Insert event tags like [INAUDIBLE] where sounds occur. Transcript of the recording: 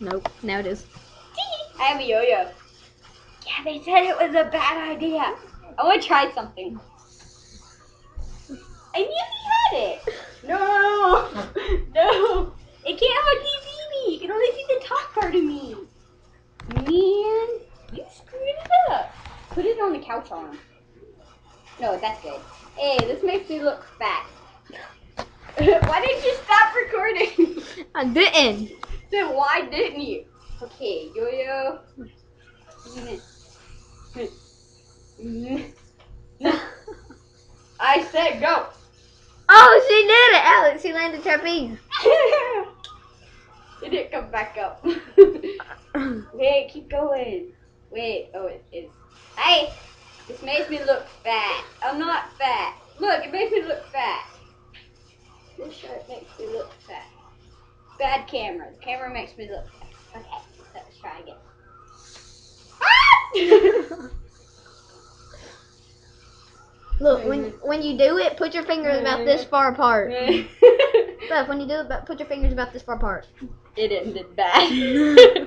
Nope. Now it is. I have a yo-yo. Yeah, they said it was a bad idea. I want to try something. I nearly had it. No, [LAUGHS] no. It can't hardly see me. You can only see the top part of me. Man, you screwed it up. Put it on the couch arm. No, that's good. Hey, this makes me look fat. [LAUGHS] Why didn't you stop recording? I didn't. Then why didn't you? Okay, yo-yo. [LAUGHS] I said go. Oh, she did it, Alex. She landed trapeze. [LAUGHS] it didn't come back up. [LAUGHS] Wait, keep going. Wait, oh, it is. Hey, this makes me look fat. I'm not fat. Look, it makes me look fat. This shirt makes me look fat. Bad camera. The camera makes me look. Okay, let's try again. Ah! [LAUGHS] Look, when when you do it, put your fingers about this [LAUGHS] far apart. [LAUGHS] Beth, when you do it, put your fingers about this far apart. it ended bad.